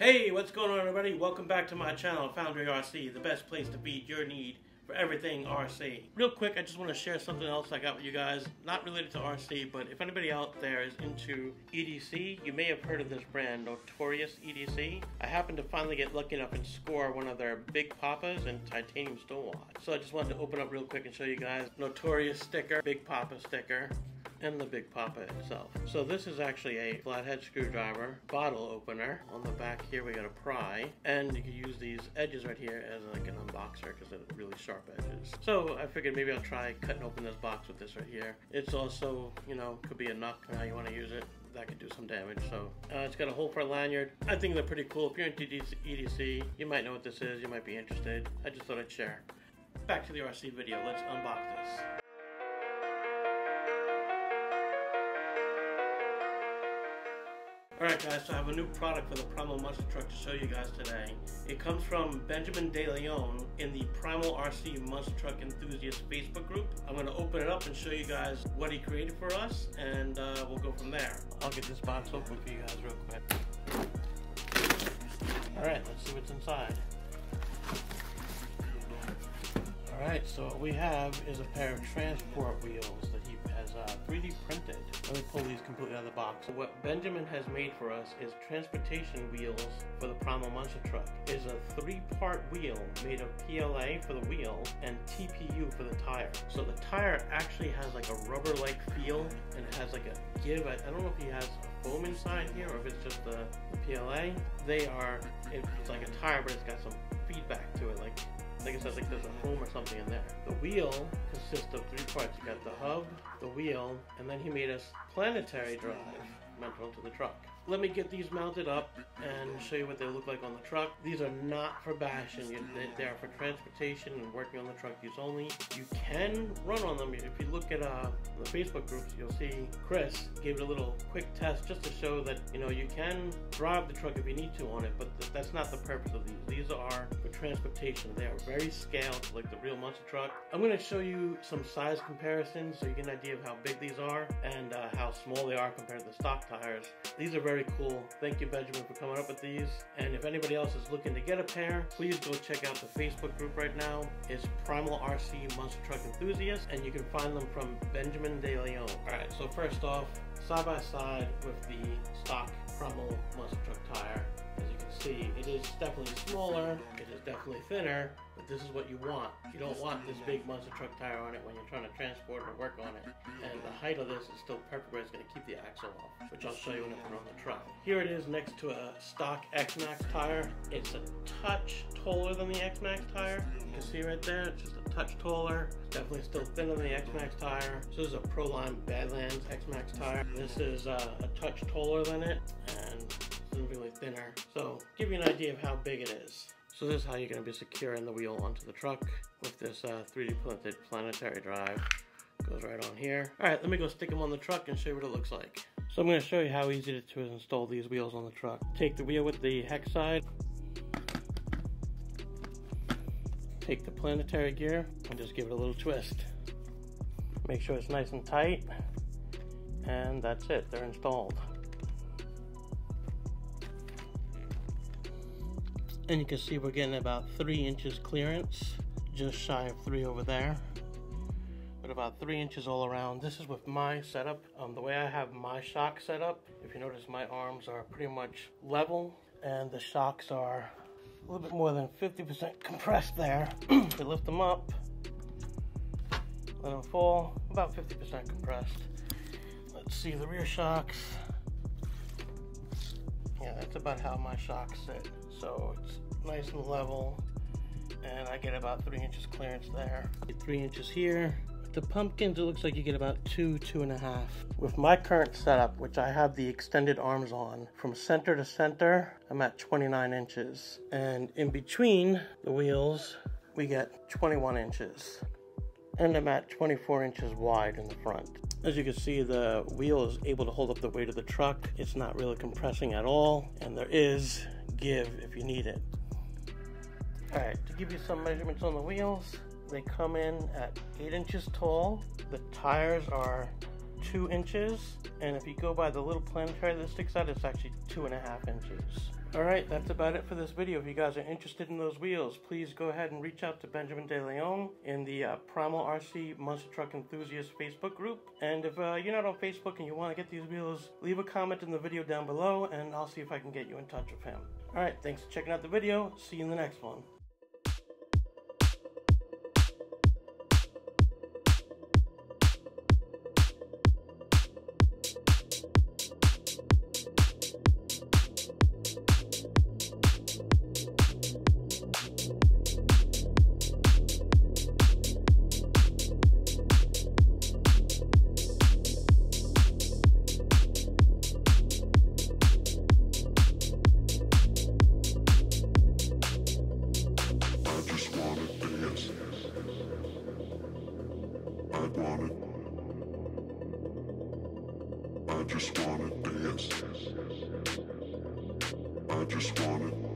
Hey, what's going on, everybody? Welcome back to my channel, Foundry RC, the best place to feed your need for everything RC. Real quick, I just want to share something else I got with you guys, not related to RC, but if anybody out there is into EDC, you may have heard of this brand, Notorious EDC. I happened to finally get lucky enough and score one of their Big Papas and titanium stonewall. So I just wanted to open up real quick and show you guys Notorious sticker, Big Papa sticker and the Big Papa itself. So this is actually a flathead screwdriver, bottle opener. On the back here we got a pry, and you can use these edges right here as like an unboxer because they're really sharp edges. So I figured maybe I'll try cutting open this box with this right here. It's also, you know, could be a knuck how you want to use it that could do some damage. So uh, it's got a hole for a lanyard. I think they're pretty cool. If you're into EDC, you might know what this is. You might be interested. I just thought I'd share. Back to the RC video. Let's unbox this. Alright guys, so I have a new product for the Primal Monster Truck to show you guys today. It comes from Benjamin De Leon in the Primal RC Monster Truck Enthusiast Facebook group. I'm going to open it up and show you guys what he created for us and uh, we'll go from there. I'll get this box open for you guys real quick. Alright, let's see what's inside. Alright, so what we have is a pair of transport wheels 3D printed. Let me pull these completely out of the box. What Benjamin has made for us is transportation wheels for the Primal Monster Truck. Is a three-part wheel made of PLA for the wheel and TPU for the tire. So the tire actually has like a rubber-like feel and it has like a give. I, I don't know if he has a foam inside here or if it's just the PLA. They are, it's like a tire but it's got some feedback to it like like I said, like there's a foam or something in there. The wheel consists of three parts. You got the hub, the wheel, and then he made us planetary drive mounted onto the truck let me get these mounted up and show you what they look like on the truck. These are not for bashing. They are for transportation and working on the truck use only. You can run on them. If you look at uh, the Facebook groups, you'll see Chris gave it a little quick test just to show that you know you can drive the truck if you need to on it, but th that's not the purpose of these. These are for transportation. They are very scaled like the real monster truck. I'm going to show you some size comparisons so you get an idea of how big these are and uh, how small they are compared to the stock tires. These are very very cool. Thank you, Benjamin, for coming up with these. And if anybody else is looking to get a pair, please go check out the Facebook group right now. It's Primal RC Monster Truck Enthusiast, and you can find them from Benjamin De Leon. All right, so first off, side by side with the stock Primal Monster Truck tire, as you can see, it is definitely smaller, it is definitely thinner, but this is what you want. You don't want this big monster truck tire on it when you're trying to transport or work on it. And the height of this is still perfect where it's going to keep the axle off, which I'll show you when I put on the truck. Here it is next to a stock X-Maxx tire. It's a touch taller than the X-Maxx tire. You can see right there, it's just a touch taller. Definitely still thinner than the X-Maxx tire. This is a Proline Badlands X-Maxx tire. This is uh, a touch taller than it and significantly thinner. So give you an idea of how big it is. So this is how you're going to be securing the wheel onto the truck with this uh, 3D printed planetary drive. Goes right on here. Alright, let me go stick them on the truck and show you what it looks like. So I'm going to show you how easy it is to install these wheels on the truck. Take the wheel with the hex side. Take the planetary gear and just give it a little twist. Make sure it's nice and tight. And that's it, they're installed. And you can see we're getting about three inches clearance just shy of three over there. But about three inches all around. This is with my setup. Um, the way I have my shock set up if you notice my arms are pretty much level and the shocks are a little bit more than 50% compressed there. To lift them up let them fall about 50% compressed. Let's see the rear shocks yeah that's about how my shocks sit so it's nice and level and I get about three inches clearance there. Three inches here. With the pumpkins, it looks like you get about two, two and a half. With my current setup, which I have the extended arms on, from center to center, I'm at 29 inches. And in between the wheels, we get 21 inches. And I'm at 24 inches wide in the front. As you can see, the wheel is able to hold up the weight of the truck. It's not really compressing at all, and there is give if you need it. Alright, to give you some measurements on the wheels, they come in at 8 inches tall. The tires are 2 inches, and if you go by the little planetary that sticks out, it's actually 2.5 inches. Alright, that's about it for this video. If you guys are interested in those wheels, please go ahead and reach out to Benjamin De Leon in the uh, Primal RC Monster Truck Enthusiast Facebook group. And if uh, you're not on Facebook and you want to get these wheels, leave a comment in the video down below and I'll see if I can get you in touch with him. Alright, thanks for checking out the video. See you in the next one. Just wanna dance. I just wanna.